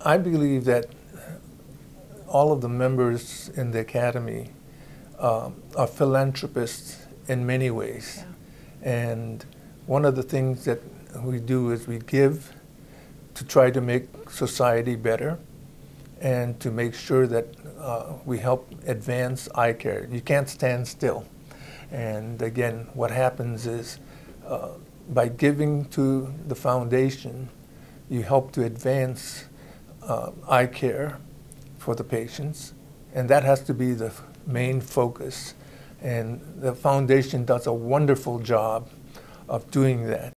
I believe that all of the members in the academy um, are philanthropists in many ways. Yeah. And one of the things that we do is we give to try to make society better and to make sure that uh, we help advance eye care. You can't stand still. And again, what happens is uh, by giving to the foundation, you help to advance uh, eye care for the patients, and that has to be the main focus. And the foundation does a wonderful job of doing that.